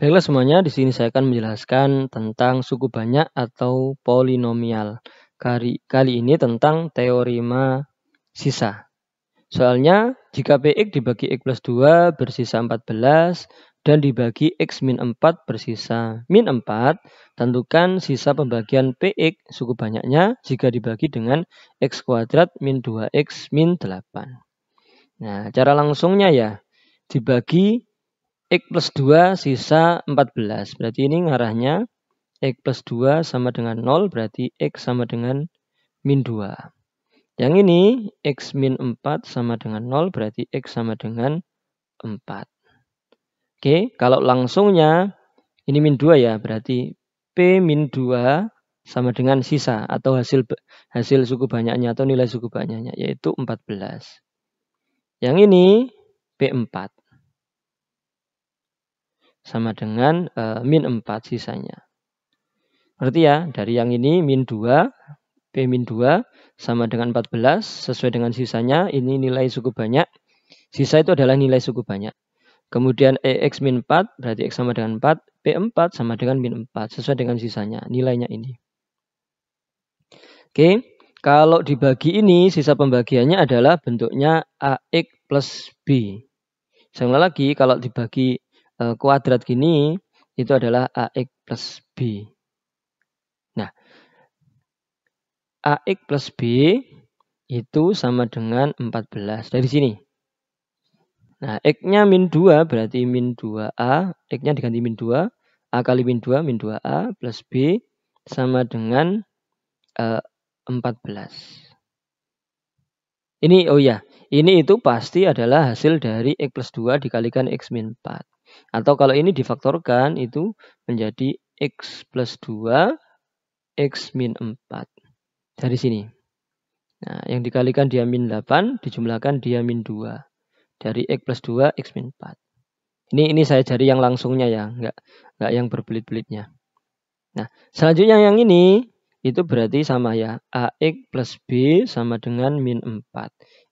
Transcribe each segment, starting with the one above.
Baiklah semuanya, di sini saya akan menjelaskan tentang suku banyak atau polinomial. Kali, kali ini tentang teorema sisa. Soalnya, jika Px dibagi X plus 2 bersisa 14 dan dibagi X min 4 bersisa min 4, tentukan sisa pembagian Px suku banyaknya jika dibagi dengan X kuadrat min 2X min 8. Nah, cara langsungnya ya, dibagi X plus 2 sisa 14. Berarti ini ngarahnya X plus 2 sama dengan 0, berarti X sama dengan min 2. Yang ini X min 4 sama dengan 0, berarti X sama dengan 4. Oke, kalau langsungnya ini min 2 ya, berarti P min 2 sama dengan sisa atau hasil hasil suku banyaknya atau nilai suku banyaknya yaitu 14. Yang ini P4 sama dengan e, min 4 sisanya. Berarti ya, dari yang ini min 2, P min 2 sama dengan 14, sesuai dengan sisanya, ini nilai suku banyak. Sisa itu adalah nilai suku banyak. Kemudian EX min 4, berarti X sama dengan 4, P4 sama dengan min 4, sesuai dengan sisanya, nilainya ini. Oke, kalau dibagi ini, sisa pembagiannya adalah bentuknya AX plus B. Sama lagi, kalau dibagi Eh, kuadrat gini itu adalah AX plus B. Nah, AX plus B itu sama dengan 14 dari sini. Nah, X-nya min 2 berarti min 2A, X-nya diganti min 2, A kali min 2, min 2A plus B sama dengan uh, eh, 14. Ini, oh ya, ini itu pasti adalah hasil dari X plus 2 dikalikan X min 4. Atau kalau ini difaktorkan itu menjadi X plus 2, X min 4. Dari sini. Nah, yang dikalikan dia min 8, dijumlahkan dia min 2. Dari X plus 2, X min 4. Ini ini saya cari yang langsungnya ya, enggak, enggak yang berbelit-belitnya. Nah, selanjutnya yang ini, itu berarti sama ya. AX plus B sama dengan min 4.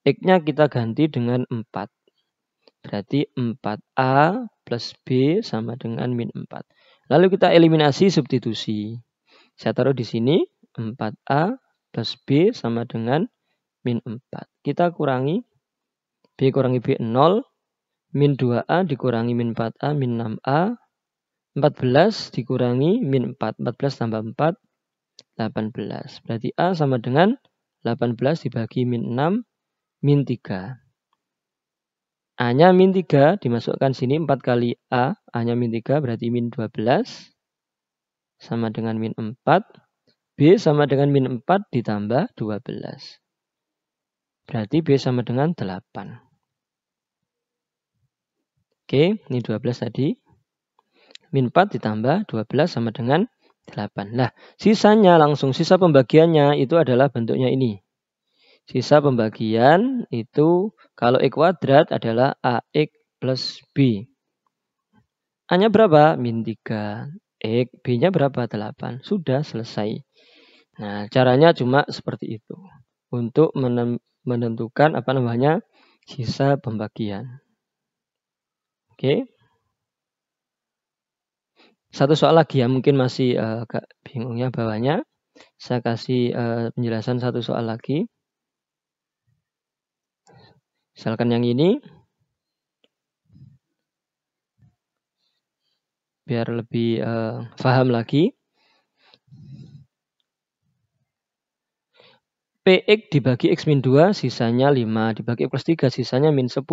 X-nya kita ganti dengan 4. Berarti 4A plus B sama dengan min 4. Lalu kita eliminasi substitusi. Saya taruh di sini 4A plus B sama dengan min 4. Kita kurangi B kurangi B 0. Min 2A dikurangi min 4A min 6A. 14 dikurangi min 4. 14 tambah 4. 18. Berarti A sama dengan 18 dibagi min 6 min 3. A-nya min 3 dimasukkan sini 4 kali A. A-nya min 3 berarti min 12. Sama dengan min 4. B sama dengan min 4 ditambah 12. Berarti B sama dengan 8. Oke, ini 12 tadi. Min 4 ditambah 12 sama dengan 8. Nah, sisanya langsung sisa pembagiannya itu adalah bentuknya ini. Sisa pembagian itu kalau X kuadrat adalah AX plus B. A-nya berapa? Min 3. X, B-nya berapa? 8. Sudah selesai. Nah, caranya cuma seperti itu. Untuk menentukan apa namanya sisa pembagian. Oke. Satu soal lagi ya, mungkin masih uh, agak bingungnya bawahnya. Saya kasih uh, penjelasan satu soal lagi. Misalkan yang ini. Biar lebih uh, paham lagi. PX dibagi X min 2 sisanya 5. Dibagi X plus 3 sisanya min 10.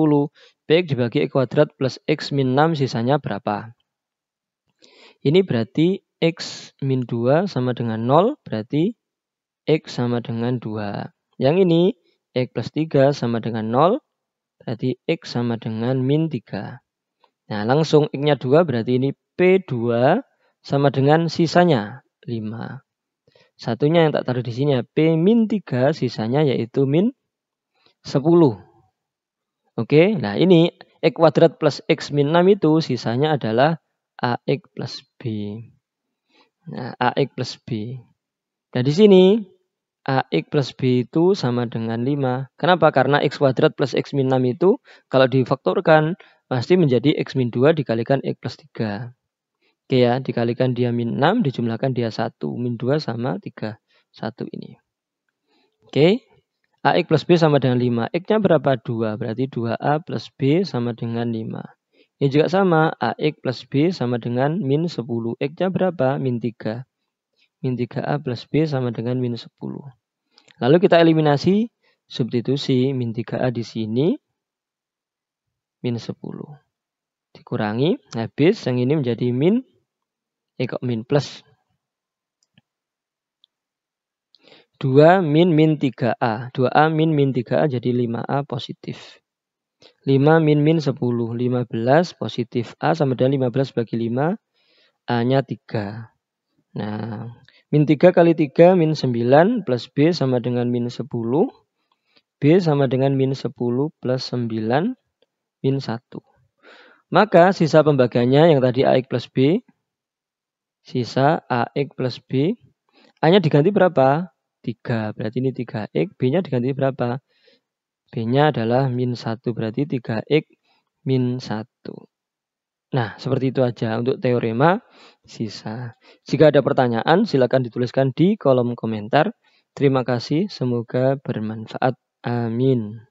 PX dibagi X kuadrat plus X min 6 sisanya berapa? Ini berarti X min 2 sama dengan 0. Berarti X sama dengan 2. Yang ini X plus 3 sama dengan 0. Berarti X sama dengan min 3. Nah, langsung X-nya 2 berarti ini P2 sama dengan sisanya 5. Satunya yang tak taruh di sini ya, P min 3 sisanya yaitu min 10. Oke, nah ini X kuadrat plus X min 6 itu sisanya adalah AX plus B. Nah, AX plus B. Nah, di sini AX plus B itu sama dengan 5. Kenapa? Karena X kuadrat plus X min 6 itu kalau difaktorkan pasti menjadi X min 2 dikalikan X plus 3. Oke ya, dikalikan dia min 6, dijumlahkan dia 1. Min 2 sama 3. 1 ini. Oke. AX plus B sama dengan 5. X-nya berapa? 2. Berarti 2A plus B sama dengan 5. Ini juga sama. AX plus B sama dengan min 10. X-nya berapa? Min 3. Min 3A plus B sama dengan min 10. Lalu kita eliminasi substitusi min 3A di sini. Min 10. Dikurangi. Habis yang ini menjadi min E kok min plus. 2 min min 3A. 2A min min 3A jadi 5A positif. 5 min min 10. 15 positif. A sama dengan 15 bagi 5. A-nya 3. Nah, min 3 kali 3 min 9 plus B sama dengan min 10. B sama dengan min 10 plus 9 min 1. Maka sisa pembagiannya yang tadi AX plus B Sisa AX plus B. A-nya diganti berapa? 3. Berarti ini 3X. B-nya diganti berapa? B-nya adalah min 1. Berarti 3X min 1. Nah, seperti itu aja untuk teorema sisa. Jika ada pertanyaan, silakan dituliskan di kolom komentar. Terima kasih, semoga bermanfaat. Amin.